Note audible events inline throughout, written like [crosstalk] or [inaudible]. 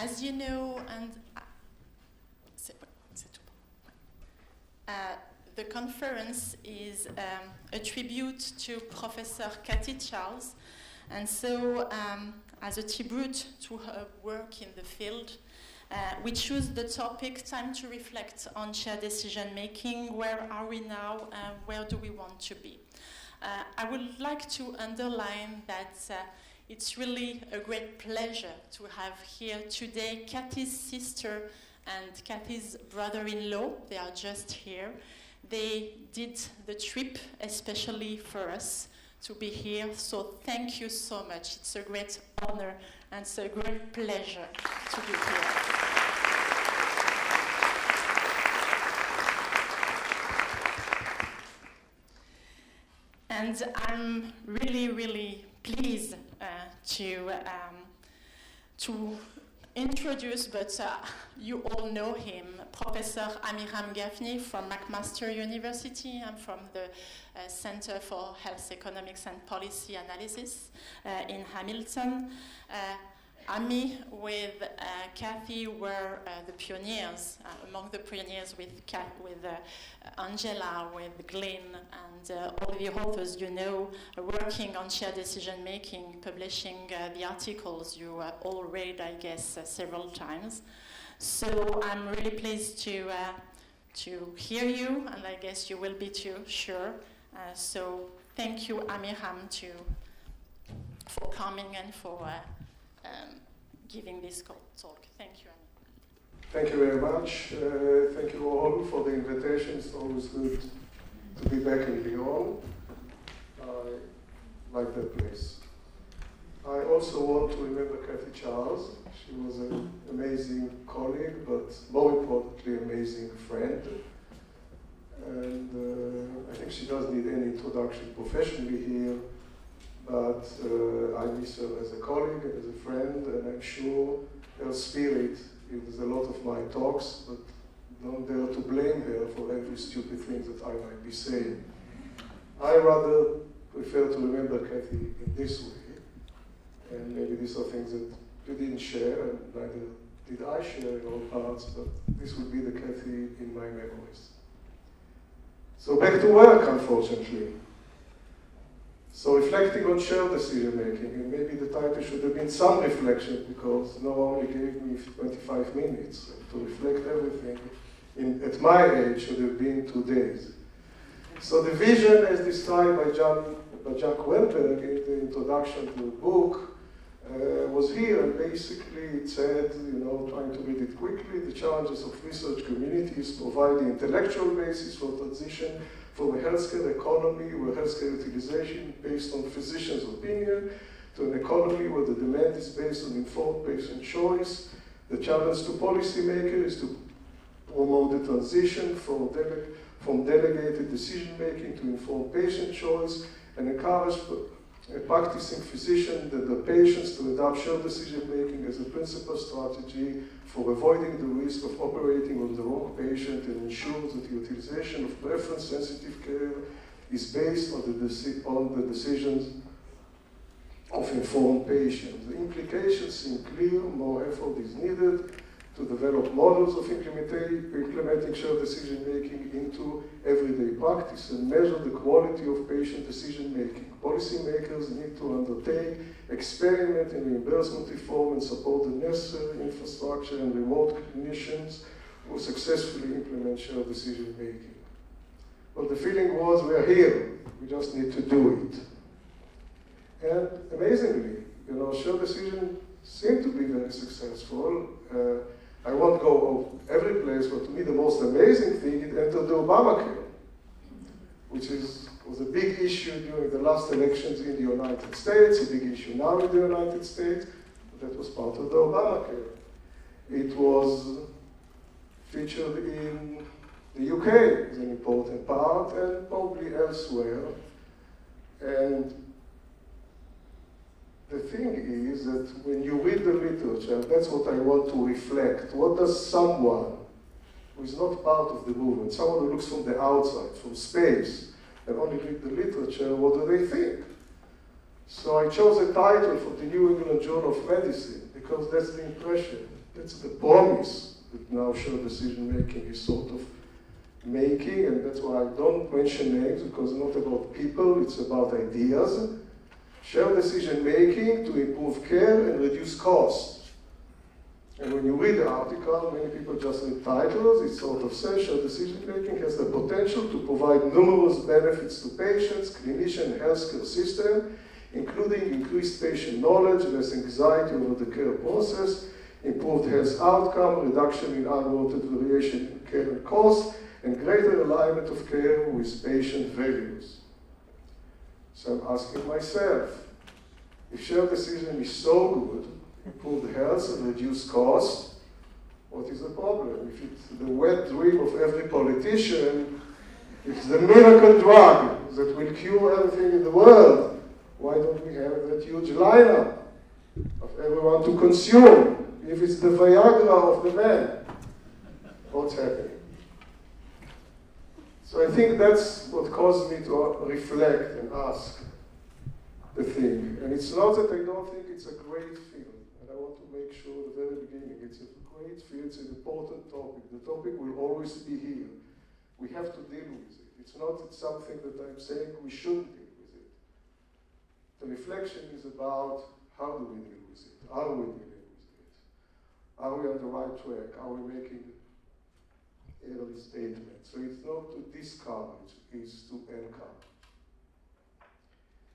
as you know, and uh, the conference is um, a tribute to Professor Kathy Charles, and so um, as a tribute to her work in the field, uh, we choose the topic Time to Reflect on Shared Decision Making. Where are we now? Uh, where do we want to be? Uh, I would like to underline that uh, it's really a great pleasure to have here today Kathy's sister and Kathy's brother-in-law. They are just here. They did the trip especially for us to be here. So thank you so much. It's a great honor and it's a great pleasure to be here. And I'm really, really pleased to, um, to introduce, but uh, you all know him, Professor Amiram Gafni from McMaster University. I'm from the uh, Center for Health Economics and Policy Analysis uh, in Hamilton. Ami with uh, Kathy were uh, the pioneers, uh, among the pioneers with, with uh, Angela, with Glenn, and uh, all the authors you know working on shared decision making, publishing uh, the articles you all read, I guess, several times. So I'm really pleased to, to hear you, and I guess you will be too, sure. so thank you, Amiram, to, for coming and for um, giving this talk. Thank you. Thank you very much. Uh, thank you all for the invitation. It's always good to be back in Lyon. I like that place. I also want to remember Kathy Charles. She was an amazing colleague, but more importantly, an amazing friend. And uh, I think she doesn't need any introduction professionally here but uh, I miss her as a colleague, and as a friend, and I'm sure her spirit is a lot of my talks, but don't dare to blame her for every stupid thing that I might be saying. I rather prefer to remember Kathy in this way, and maybe these are things that you didn't share, and neither did I share in all parts, but this would be the Kathy in my memories. So back to work, unfortunately. So reflecting on shared decision making, and maybe the title should have been some reflection because Noah only gave me 25 minutes to reflect everything. In, at my age should have been two days. So the vision as described by, John, by Jack Wennberg in the introduction to the book uh, was here, and basically it said, you know, trying to read it quickly, the challenges of research communities provide the intellectual basis for transition from a healthcare economy where healthcare utilization based on physicians' opinion to an economy where the demand is based on informed patient choice. The challenge to policymakers is to promote the transition from, dele from delegated decision making to informed patient choice and encourage a practicing physician that the patients to adopt shared decision making as a principal strategy for avoiding the risk of operating on the wrong patient and ensure that the utilization of preference-sensitive care is based on the, on the decisions of informed patients. The implications seem clear, more effort is needed, to develop models of implementing shared decision making into everyday practice and measure the quality of patient decision making. Policymakers need to undertake experiment in reimbursement reform and support the necessary infrastructure and reward clinicians who successfully implement shared decision making. But the feeling was we're here, we just need to do it. And amazingly, you know, shared decision seemed to be very successful. Uh, I won't go every place, but to me the most amazing thing, it entered the Obamacare, which is, was a big issue during the last elections in the United States, a big issue now in the United States, that was part of the Obamacare. It was featured in the UK as an important part and probably elsewhere. And the thing is that when you read the literature, that's what I want to reflect. What does someone who is not part of the movement, someone who looks from the outside, from space, and only read the literature, what do they think? So I chose a title for the New England Journal of Medicine because that's the impression That's the promise that now shared decision making is sort of making, and that's why I don't mention names because it's not about people, it's about ideas. Shared decision making to improve care and reduce cost. And when you read the article, many people just read titles. It sort of says shared decision making has the potential to provide numerous benefits to patients, clinicians, and healthcare system, including increased patient knowledge, less anxiety over the care process, improved health outcome, reduction in unwanted variation in care and cost, and greater alignment of care with patient values. So I'm asking myself, if shared decision is so good, improve the health and reduce cost, what is the problem? If it's the wet dream of every politician, it's the miracle drug that will cure everything in the world, why don't we have that huge lineup of everyone to consume? If it's the Viagra of the man, what's happening? So I think that's what caused me to reflect and ask the thing. And it's not that I don't think it's a great field make sure at the very beginning it's a great field, it's an important topic. The topic will always be here. We have to deal with it. It's not something that I'm saying we shouldn't deal with it. The reflection is about how do we deal with it? Are we dealing with it? Are we on the right track? Are we making early statements? So it's not to discourage, it's to encourage.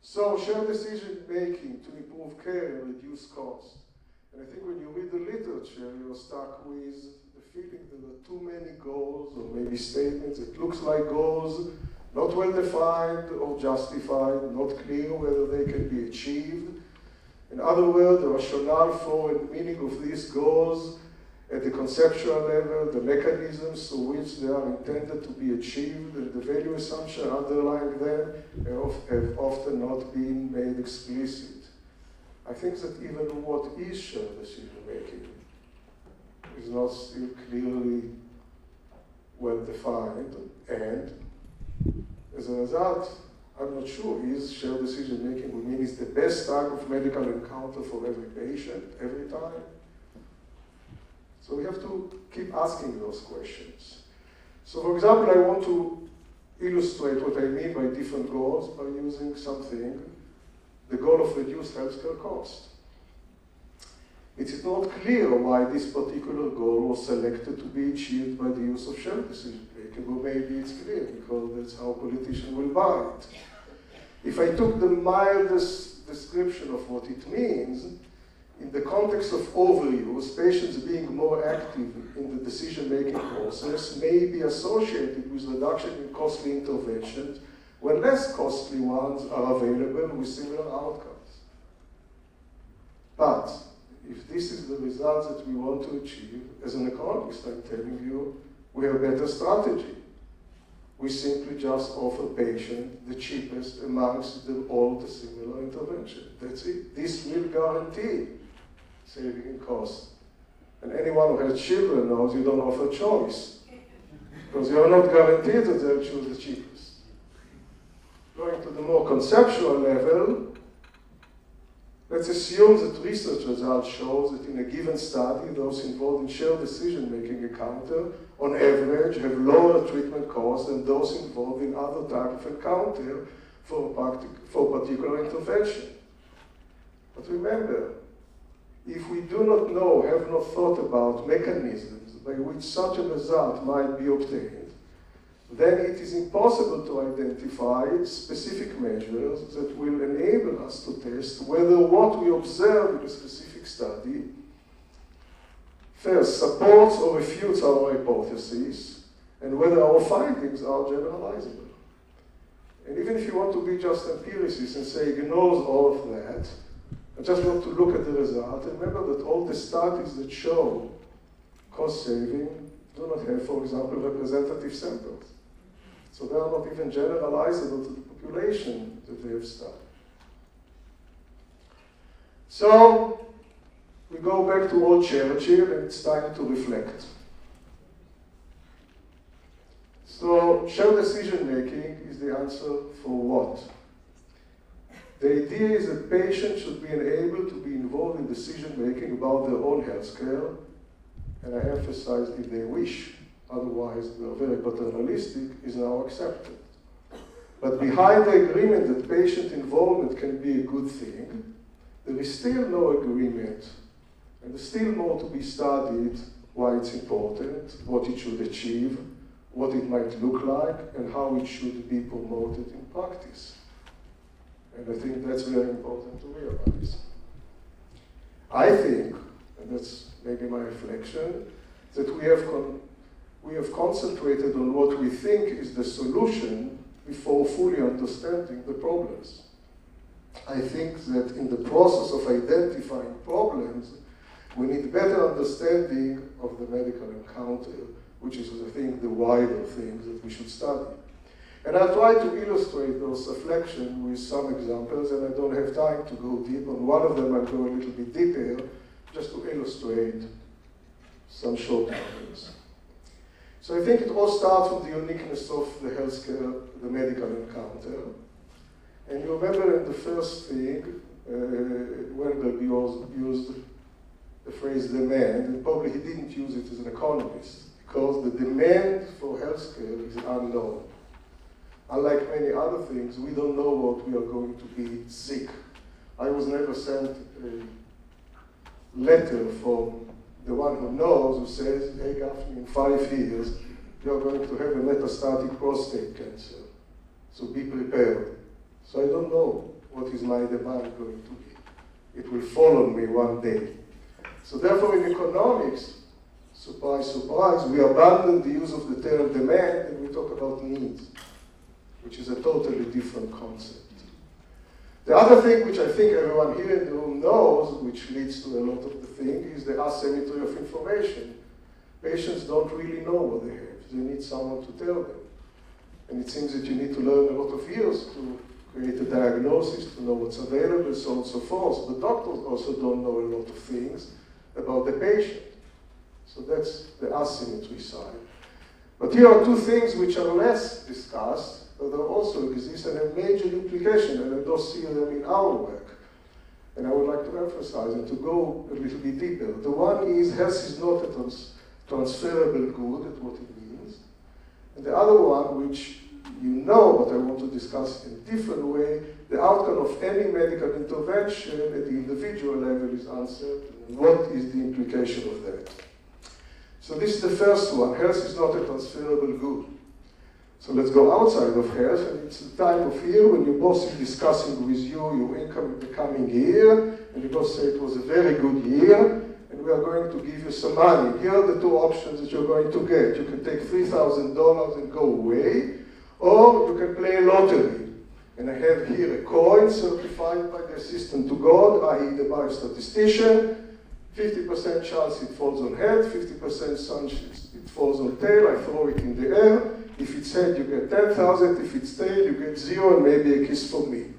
So shared decision making to improve care and reduce cost. And I think when you read the literature, you're stuck with the feeling that there are too many goals or maybe statements. It looks like goals, not well defined or justified, not clear whether they can be achieved. In other words, the rationale for and meaning of these goals at the conceptual level, the mechanisms through which they are intended to be achieved, and the value assumption underlying them have often not been made explicit. I think that even what is shared decision making is not still clearly well defined, and as a result, I'm not sure is shared decision making would mean it's the best type of medical encounter for every patient, every time. So we have to keep asking those questions. So for example, I want to illustrate what I mean by different goals by using something the goal of reduced healthcare cost. It is not clear why this particular goal was selected to be achieved by the use of shared decision making, or maybe it's clear because that's how politicians will buy it. If I took the mildest description of what it means, in the context of overuse, patients being more active in the decision-making process may be associated with reduction in costly interventions when less costly ones are available with similar outcomes. But if this is the result that we want to achieve, as an economist, I'm telling you, we have a better strategy. We simply just offer patient the cheapest amongst the, all the similar interventions. That's it. This will guarantee saving in cost. And anyone who has children knows you don't offer choice. Because you are not guaranteed that they'll choose the cheapest. Going to the more conceptual level, let's assume that research results show that in a given study, those involved in shared decision-making encounter, on average, have lower treatment costs than those involved in other types of encounter for a, for particular intervention. But remember, if we do not know, have not thought about mechanisms by which such a result might be obtained, then it is impossible to identify specific measures that will enable us to test whether what we observe in a specific study first supports or refutes our hypotheses and whether our findings are generalizable. And even if you want to be just empiricist and say ignores all of that, I just want to look at the result, remember that all the studies that show cost saving do not have, for example, representative samples. So they are not even generalizable to the population that they have studied. So we go back to old Churchill and it's time to reflect. So shared decision making is the answer for what? The idea is that patients should be enabled to be involved in decision making about their own health care and I emphasize if they wish, otherwise are very paternalistic, is now accepted. But behind the agreement that patient involvement can be a good thing, there is still no agreement, and there's still more to be studied why it's important, what it should achieve, what it might look like, and how it should be promoted in practice. And I think that's very important to realize. I think, and that's maybe my reflection, that we have, we have concentrated on what we think is the solution before fully understanding the problems. I think that in the process of identifying problems, we need better understanding of the medical encounter, which is, I think, the wider things that we should study. And I try to illustrate those reflections with some examples, and I don't have time to go deep on one of them. I'll go a little bit deeper, just to illustrate some shortcomings. So I think it all starts with the uniqueness of the healthcare, the medical encounter. And you remember in the first thing, uh, Wennberg used the phrase demand, and probably he didn't use it as an economist, because the demand for healthcare is unknown. Unlike many other things, we don't know what we are going to be sick. I was never sent a letter from the one who knows, who says, hey Gafni, in five years, you're going to have a metastatic prostate cancer. So be prepared. So I don't know what is my demand going to be. It will follow me one day. So therefore in economics, surprise, surprise, we abandon the use of the term demand and we talk about needs, which is a totally different concept. The other thing which I think everyone here in the room knows, which leads to a lot of the thing, is the asymmetry of information. Patients don't really know what they have. They need someone to tell them. And it seems that you need to learn a lot of years to create a diagnosis, to know what's available, so on and so forth. But doctors also don't know a lot of things about the patient. So that's the asymmetry side. But here are two things which are less discussed, there also exist and have major implication, and I don't see them in our work. And I would like to emphasize and to go a little bit deeper. The one is health is not a trans transferable good, that's what it means. And the other one, which you know, but I want to discuss in a different way, the outcome of any medical intervention at the individual level is uncertain. What is the implication of that? So this is the first one. Health is not a transferable good. So let's go outside of health, and it's the time of year when your boss is discussing with you your income in the coming year, and your boss say it was a very good year, and we are going to give you some money. Here are the two options that you're going to get. You can take $3,000 and go away, or you can play a lottery. And I have here a coin certified by the assistant to God, i.e. the biostatistician, 50% chance it falls on head, 50% chance it falls on tail, I throw it in the air. If it's head, you get 10,000. If it's tail, you get zero and maybe a kiss from me.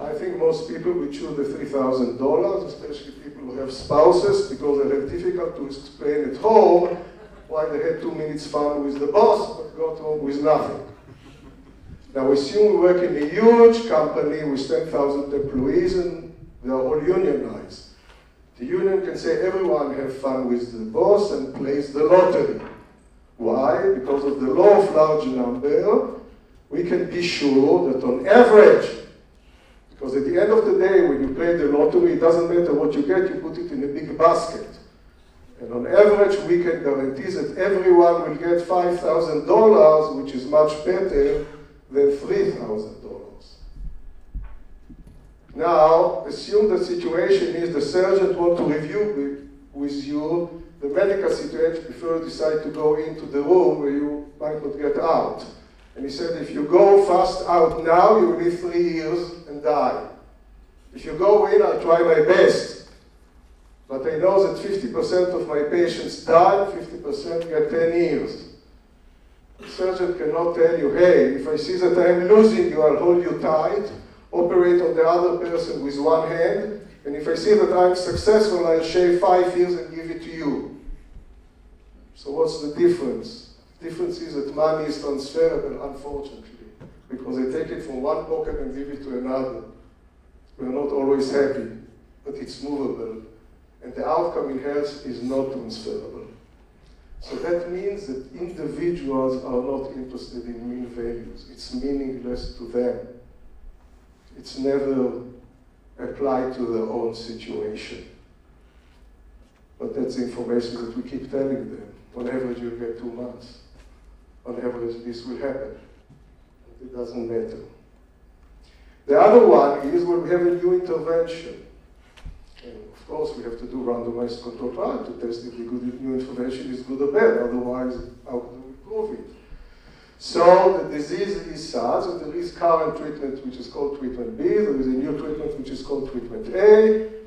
I think most people will choose the $3,000, especially people who have spouses, because they have difficult to explain at home why they had two minutes fun with the boss, but got home with nothing. Now we assume we work in a huge company with 10,000 employees and they are all unionized. The union can say everyone have fun with the boss and plays the lottery. Why? Because of the law of large number, we can be sure that on average, because at the end of the day, when you play the lottery, it doesn't matter what you get, you put it in a big basket. And on average, we can guarantee that everyone will get $5,000, which is much better than $3,000. Now, assume the situation is the surgeon wants to review with you the medical situation before you decide to go into the room where you might not get out. And he said, if you go fast out now, you will live three years and die. If you go in, I'll try my best. But I know that 50% of my patients die, 50% get 10 years. The surgeon cannot tell you, hey, if I see that I'm losing you, I'll hold you tight operate on the other person with one hand, and if I see that I'm successful, I'll shave five years and give it to you. So what's the difference? The difference is that money is transferable, unfortunately, because they take it from one pocket and give it to another. We're not always happy, but it's movable. and the outcome in health is not transferable. So that means that individuals are not interested in mean values. It's meaningless to them. It's never applied to their own situation. But that's information that we keep telling them. On average, you'll get two months. On average, this will happen. It doesn't matter. The other one is when we have a new intervention. And of course, we have to do randomized control trial to test if the good new intervention is good or bad. Otherwise, how can we prove it? So the disease is such that there is current treatment which is called treatment B, there is a new treatment which is called treatment A.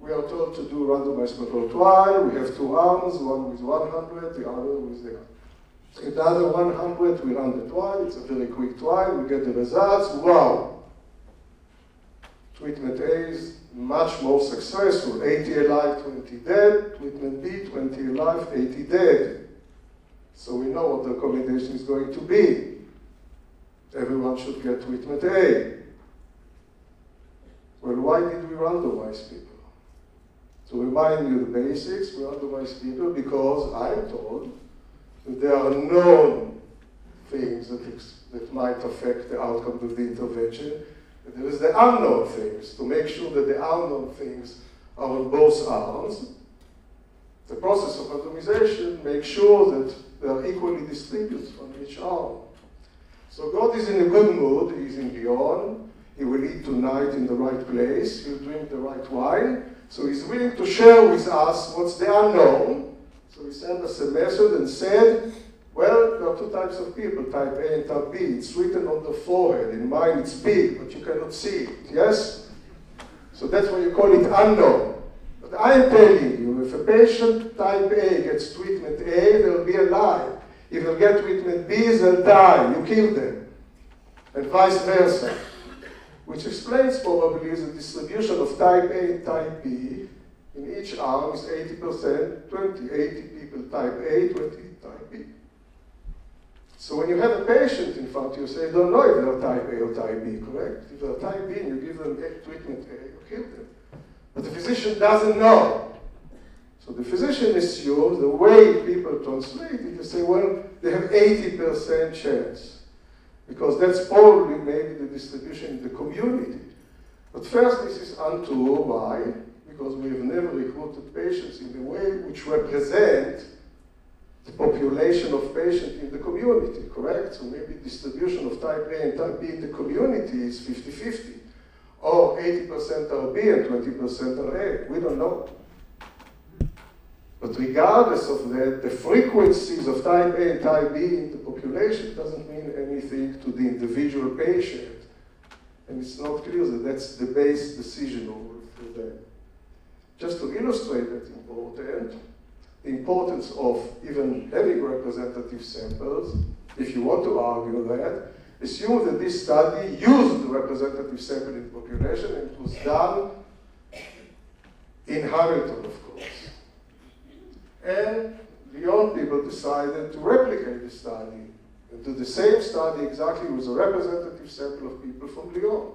We are told to do randomized control trial. We have two arms, one with 100, the other with the Another 100, we run the trial. It's a very quick trial. We get the results. Wow! Treatment A is much more successful. 80 alive, 20 dead. Treatment B, 20 alive, 80 dead. So we know what the recommendation is going to be. Everyone should get treatment A. Well, why did we randomize people? To remind you the basics, we randomize people because I am told that there are known things that, that might affect the outcome of the intervention, and there is the unknown things, to make sure that the unknown things are on both arms. The process of randomization makes sure that they are equally distributed on each arm. So God is in a good mood, he's in Lyon, he will eat tonight in the right place, he'll drink the right wine, so he's willing to share with us what's the unknown. So he sent us a message and said, well, there are two types of people, type A and type B. It's written on the forehead. In mine it's big, but you cannot see it, yes? So that's why you call it unknown. But I am telling you, if a patient type A gets treatment A, they'll be alive. If they get treatment B, they'll die. You kill them. And vice versa. Which explains probably the distribution of type A and type B in each arm is 80%, 20, 80 people type A, 20 type B. So when you have a patient in front of you, say, don't know if they're type A or type B, correct? If they're type B and you give them a treatment A, you kill them. But the physician doesn't know. So the physician assumes the way people translate it, they say, well, they have 80% chance because that's probably maybe the distribution in the community. But first, this is untrue. Why? Because we have never recruited patients in the way which represent the population of patients in the community, correct? So maybe distribution of type A and type B in the community is 50-50. Or 80% are B and 20% are A. We don't know. But regardless of that, the frequencies of type A and type B in the population doesn't mean anything to the individual patient. And it's not clear that that's the base decision for them. Just to illustrate that important, the importance of even having representative samples, if you want to argue that, assume that this study used the representative sample in the population and it was done in Hamilton, of course. And Lyon people decided to replicate the study and do the same study exactly with a representative sample of people from Lyon.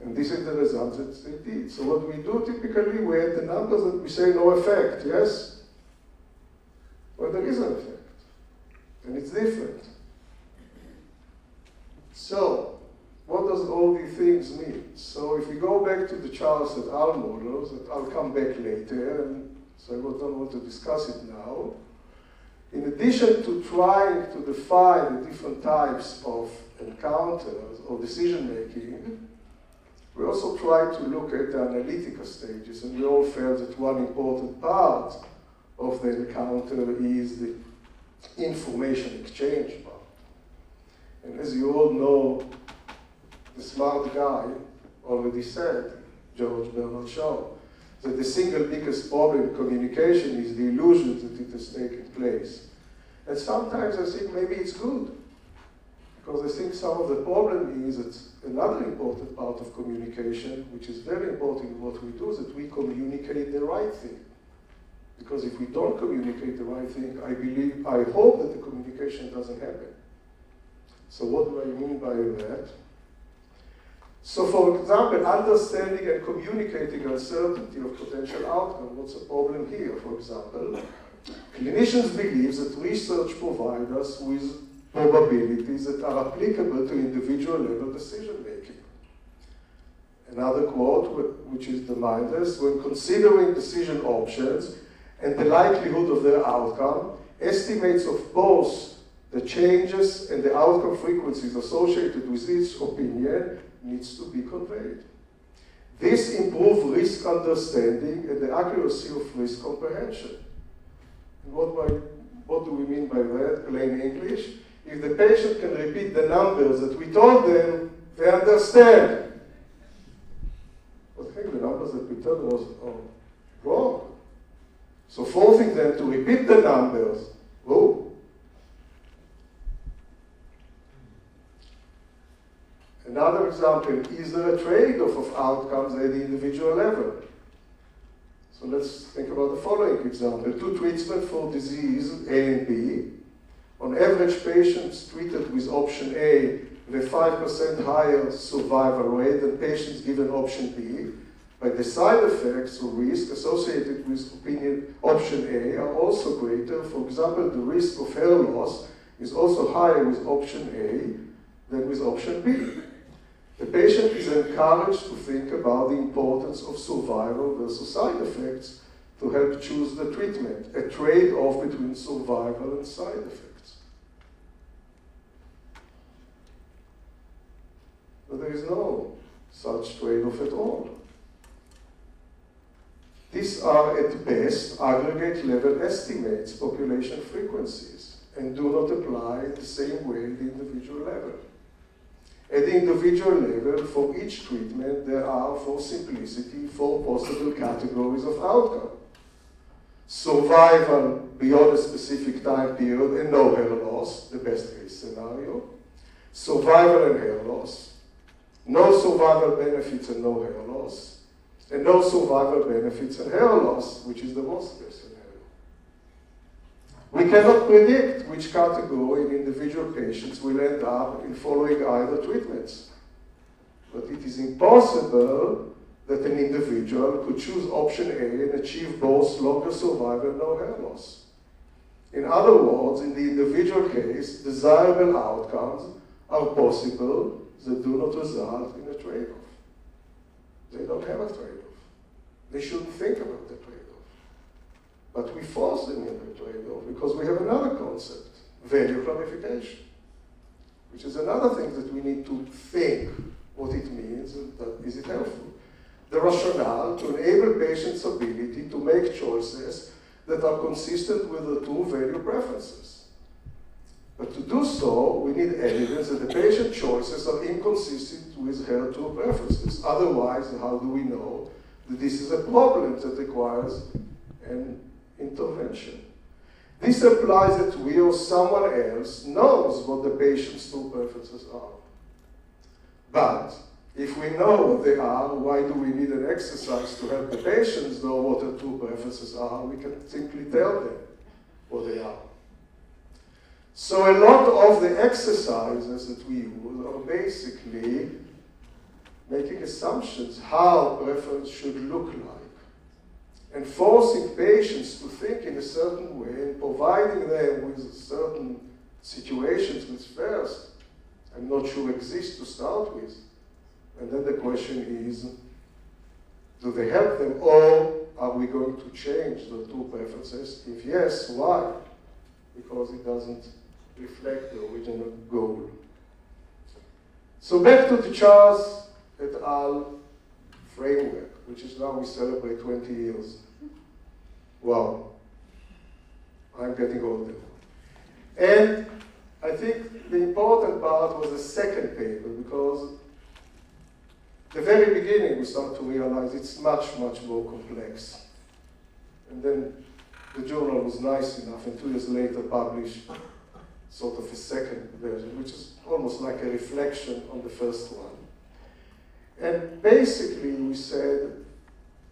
And this is the results that they did. So what we do typically, we add the numbers and we say no effect, yes? Well, there is an effect. And it's different. So, what does all these things mean? So if we go back to the Charles et al. models, I'll come back later, and so I don't want to discuss it now. In addition to trying to define the different types of encounters or decision making, we also try to look at the analytical stages, and we all felt that one important part of the encounter is the information exchange part. And as you all know, the smart guy already said, George Bernard Shaw, that the single biggest problem in communication is the illusion that it has taken place. And sometimes I think maybe it's good, because I think some of the problem is that another important part of communication, which is very important in what we do, is that we communicate the right thing. Because if we don't communicate the right thing, I believe, I hope that the communication doesn't happen. So what do I mean by that? So for example, understanding and communicating uncertainty of potential outcome, what's the problem here, for example? Clinicians believe that research provides us with probabilities that are applicable to individual level decision making. Another quote, which is the mindless, when considering decision options and the likelihood of their outcome, estimates of both the changes and the outcome frequencies associated with each opinion needs to be conveyed. This improves risk understanding and the accuracy of risk comprehension. And what, by, what do we mean by that, plain English? If the patient can repeat the numbers that we told them, they understand. But hey, the numbers that we told them was oh, wrong. So forcing them to repeat the numbers, oh. Another example, is there a trade-off of outcomes at the individual level? So let's think about the following example. Two treatments for disease A and B. On average, patients treated with option A have a 5% higher survival rate than patients given option B, but the side effects or risk associated with opinion option A are also greater. For example, the risk of hair loss is also higher with option A than with option B. The patient is encouraged to think about the importance of survival versus side effects to help choose the treatment, a trade-off between survival and side effects. But there is no such trade-off at all. These are at best aggregate level estimates, population frequencies, and do not apply the same way at the individual level. At the individual level, for each treatment, there are, for simplicity, four possible categories of outcome. Survival beyond a specific time period and no hair loss, the best case scenario. Survival and hair loss. No survival benefits and no hair loss. And no survival benefits and hair loss, which is the worst case. We cannot predict which category in individual patients will end up in following either treatments. But it is impossible that an individual could choose option A and achieve both longer survival and no hair loss. In other words, in the individual case, desirable outcomes are possible that do not result in a trade-off. They don't have a trade-off. They shouldn't think about the trade-off. But we force them into a trade-off because we have another concept, value clarification, which is another thing that we need to think what it means and is it helpful. The rationale to enable patients' ability to make choices that are consistent with the two value preferences. But to do so, we need evidence that the patient choices are inconsistent with her two preferences. Otherwise, how do we know that this is a problem that requires an intervention. This implies that we or someone else knows what the patient's true preferences are. But if we know what they are, why do we need an exercise to help the patients know what their true preferences are? We can simply tell them what they are. So a lot of the exercises that we use are basically making assumptions how preference should look like and forcing patients to think in a certain way and providing them with certain situations which first I'm not sure exist to start with. And then the question is, do they help them or are we going to change the two preferences? If yes, why? Because it doesn't reflect the original goal. So back to the Charles et al. framework, which is now we celebrate 20 years. Wow, I'm getting older. And I think the important part was the second paper because the very beginning we start to realize it's much, much more complex. And then the journal was nice enough and two years later published sort of a second version, which is almost like a reflection on the first one. And basically we said,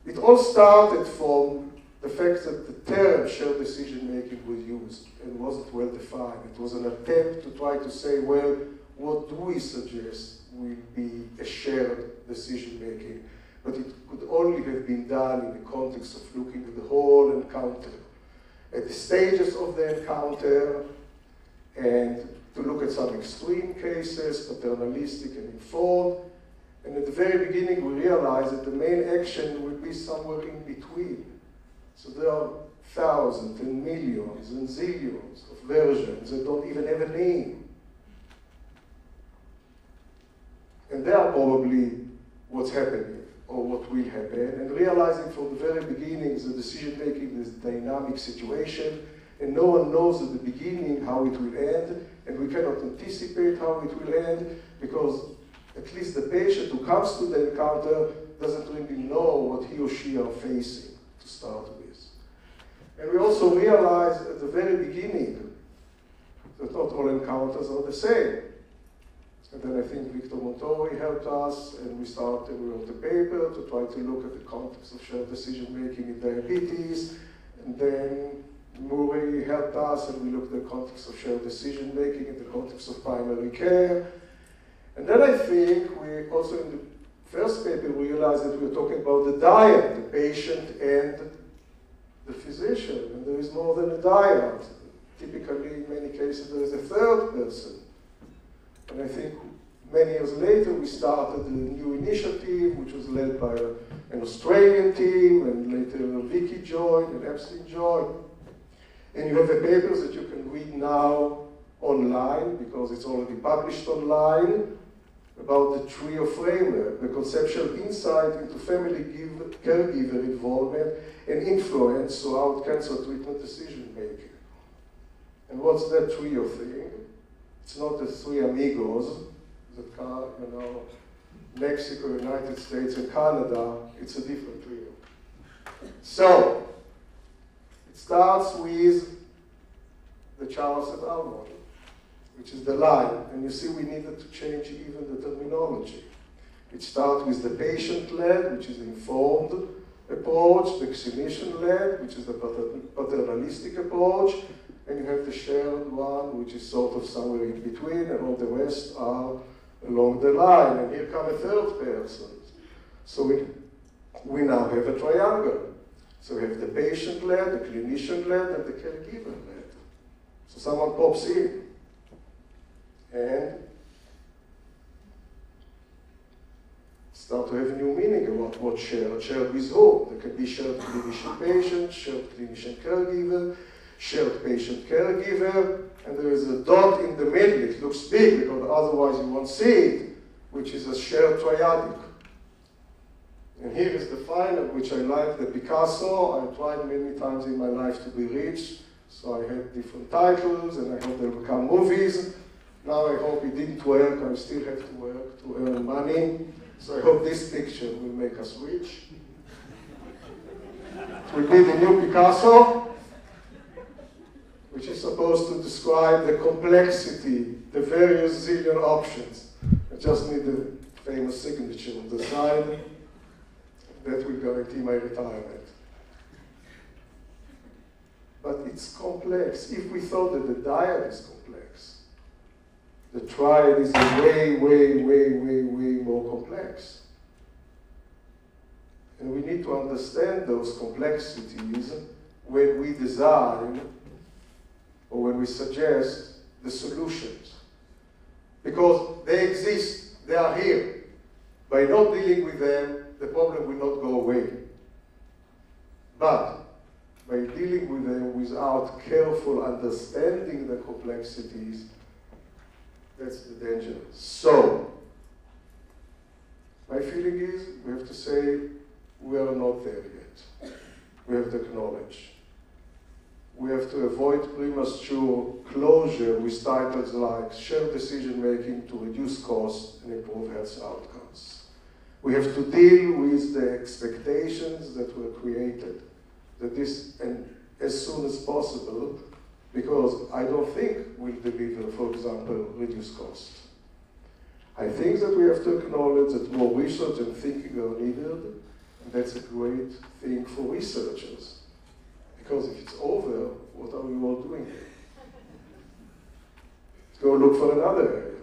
it all started from the fact that the term shared decision making was used and wasn't well defined. It was an attempt to try to say, well, what do we suggest will be a shared decision making, but it could only have been done in the context of looking at the whole encounter, at the stages of the encounter, and to look at some extreme cases, paternalistic and informed. And at the very beginning, we realized that the main action would be somewhere in between. So there are thousands and millions and zillions of versions that don't even have a name. And they are probably what's happening or what will happen, and realizing from the very beginning the decision making is a dynamic situation, and no one knows at the beginning how it will end, and we cannot anticipate how it will end because at least the patient who comes to the encounter doesn't really know what he or she are facing to start with. And we also realize at the very beginning that not all encounters are the same. And then I think Victor Montori helped us, and we started, we wrote a paper to try to look at the context of shared decision making in diabetes. And then Muri helped us, and we looked at the context of shared decision making in the context of primary care. And then I think we also in the first paper realized that we were talking about the dyad, the patient and the physician, and there is more than a dyad. Typically, in many cases, there is a third person. And I think many years later, we started a new initiative, which was led by a, an Australian team, and later Vicky joined, and Epstein joined. And you have the papers that you can read now online, because it's already published online, about the trio framework, the conceptual insight into family give, caregiver involvement and influence throughout cancer treatment decision making. And what's that trio thing? It's not the three amigos that are, you know, Mexico, United States, and Canada. It's a different trio. So, it starts with the Charles et al. model which is the line. And you see we needed to change even the terminology. It starts with the patient-led, which is informed approach, the clinician-led, which is the paternalistic approach, and you have the shared one, which is sort of somewhere in between, and all the rest are along the line. And here come a third person. So we, we now have a triangle. So we have the patient-led, the clinician-led, and the caregiver-led. So someone pops in and start to have new meaning about what shared. Shared with who? There can be shared clinician patient, shared clinician caregiver, shared patient caregiver, and there is a dot in the middle. It looks big because otherwise you won't see it, which is a shared triadic. And here is the final, which I like, the Picasso. I tried many times in my life to be rich, so I had different titles, and I hope they'll become movies. Now I hope it didn't work. I still have to work to earn money. So I hope this picture will make us rich. It will be the new Picasso, which is supposed to describe the complexity, the various zillion options. I just need the famous signature on the side. That will guarantee my retirement. But it's complex. If we thought that the dyad is complex, the triad is way, way, way, way, way more complex. And we need to understand those complexities when we design or when we suggest the solutions. Because they exist, they are here. By not dealing with them, the problem will not go away. But by dealing with them without careful understanding the complexities, that's the danger. So, my feeling is we have to say we are not there yet. We have to acknowledge. We have to avoid premature closure with titles like shared decision making to reduce costs and improve health outcomes. We have to deal with the expectations that were created, that this, and as soon as possible, because I don't think we'll deliver, for example, reduced cost. I think that we have to acknowledge that more research and thinking are needed, and that's a great thing for researchers. Because if it's over, what are we all doing? Go look for another area.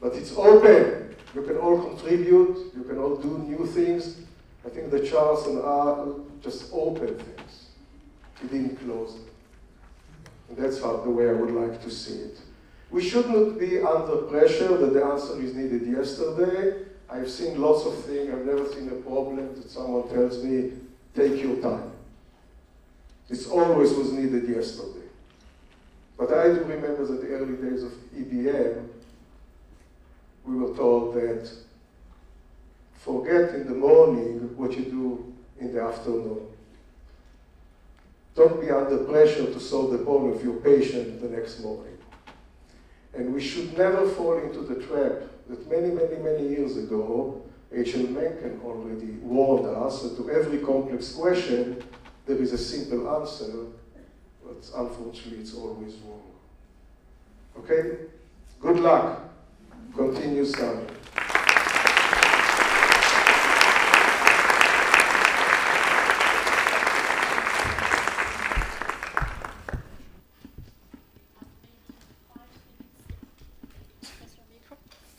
But it's open. You can all contribute, you can all do new things. I think the Charles and R just opened things. He didn't close them. That's how the way I would like to see it. We should not be under pressure that the answer is needed yesterday. I've seen lots of things. I've never seen a problem that someone tells me, take your time. This always was needed yesterday. But I do remember that the early days of EBM, we were told that forget in the morning what you do in the afternoon. Don't be under pressure to solve the problem of your patient the next morning. And we should never fall into the trap that many, many, many years ago, H.L. Mencken already warned us that to every complex question, there is a simple answer, but unfortunately it's always wrong. Okay? Good luck. Continue studying.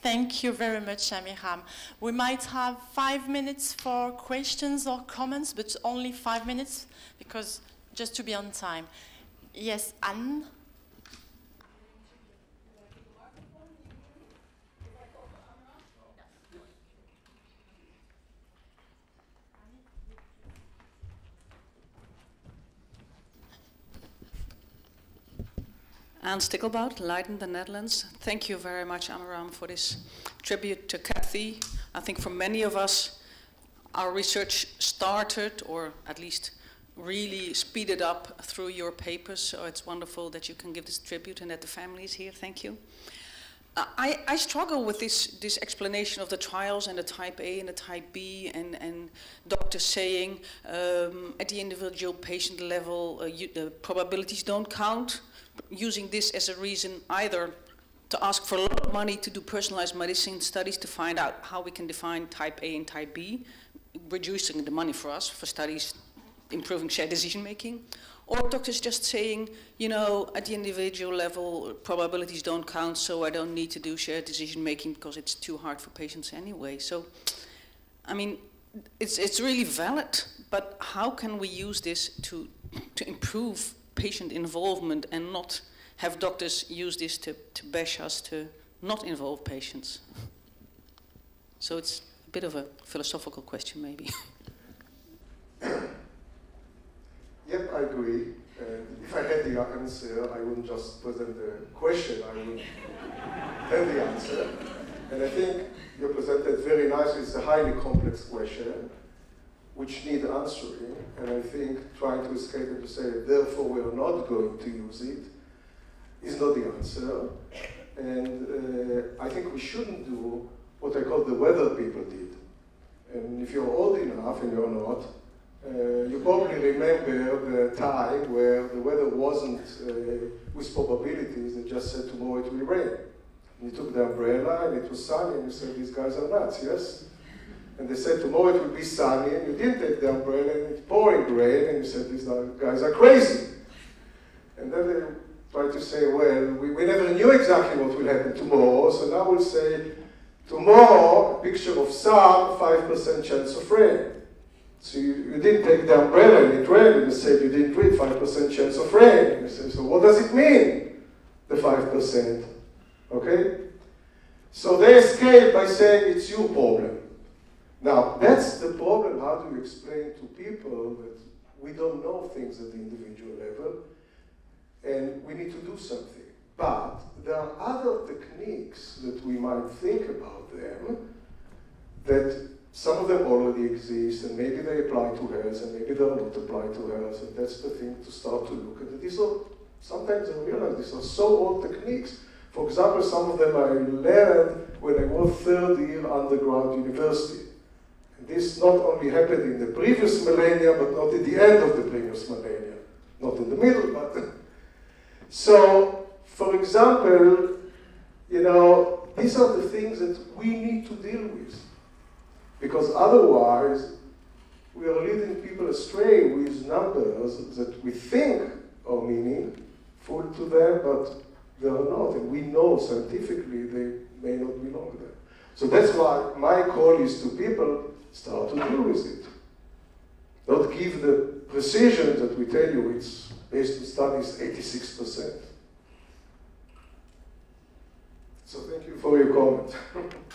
Thank you very much, Amiram. We might have five minutes for questions or comments, but only five minutes because just to be on time. Yes, Anne? Anne Stiggelbout, Leiden, the Netherlands. Thank you very much, Amiram, for this tribute to Kathy. I think for many of us, our research started, or at least really speeded up through your papers. So it's wonderful that you can give this tribute and that the family is here. Thank you. Uh, I, I, struggle with this, this explanation of the trials and the type A and the type B, and, and doctors saying um, at the individual patient level, uh, you, the probabilities don't count using this as a reason either to ask for a lot of money to do personalized medicine studies to find out how we can define type A and type B, reducing the money for us for studies improving shared decision making, or doctors just saying, you know, at the individual level, probabilities don't count, so I don't need to do shared decision making because it's too hard for patients anyway. So, I mean, it's, it's really valid, but how can we use this to, to improve patient involvement and not have doctors use this to, to bash us to not involve patients. So it's a bit of a philosophical question, maybe. yep, I agree. And if I had the answer, I wouldn't just present the question, I would tell the answer. And I think you presented very nicely. It's a highly complex question which need answering, and I think trying to escape and to say, therefore we are not going to use it, is not the answer. And uh, I think we shouldn't do what I call the weather people did. And if you're old enough, and you're not, uh, you probably remember the time where the weather wasn't uh, with probabilities, they just said tomorrow it will rain. And you took the umbrella and it was sunny and you said these guys are nuts, yes? And they said tomorrow it will be sunny, and you didn't take the umbrella, and it's pouring rain, and you said these guys are crazy. And then they tried to say, well, we, we never knew exactly what will happen tomorrow, so now we'll say, tomorrow, picture of sun, 5% chance of rain. So you, you, didn't take the umbrella and it rained, and you said you didn't read 5% chance of rain. And you say, so what does it mean, the 5%? Okay? So they escaped by saying it's your problem. Now, that's the problem. How do you explain to people that we don't know things at the individual level and we need to do something? But there are other techniques that we might think about them that some of them already exist and maybe they apply to health and maybe they're not applied to health and that's the thing to start to look at. These are, sometimes I realize these are so old techniques. For example, some of them I learned when I was third year undergrad university. This not only happened in the previous millennia, but not at the end of the previous millennia. Not in the middle, but. [laughs] so, for example, you know, these are the things that we need to deal with. Because otherwise, we are leading people astray with numbers that we think are meaningful to them, but they are not. And we know scientifically they may not belong there. So that's why my call is to people, start to deal with it. Don't give the precision that we tell you it's based on studies 86%. So thank you for your comment. [laughs]